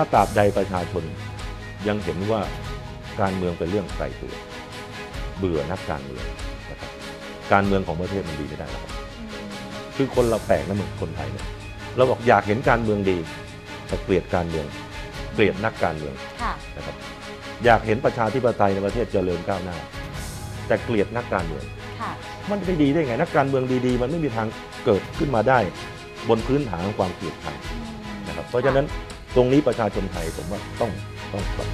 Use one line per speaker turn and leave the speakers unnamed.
ถ้าตราบใดประชาชนยังเห็นว่าการเมืองเป็นเรื่องไกลตัว เบื่อนักการเมืองนะครับการเมืองของประเทศมันดีไม่ได้หรอกครับคือคนเราแปลกนะมึงคนไทยเนี่ยเราบอกอยากเห็นการเมืองดีแต่เกลียดการเมือง เกลียดนักการเมือง
ค่ะ
นะครับ อยากเห็นประชาธิปไตยในประเทศเจริญก้าวหน้า แต่เกลียดนักการเมือง
ค่ะ
มันจะดีได้ไง นักการเมืองดีๆ มันไม่มีทางเกิดขึ้นมาได้ บนพื้นฐานของความเกลียดชังนะครับ เพราะฉะนั้น ตรงนี้ประชาชนไทยผมว่าต้องต้องปรับ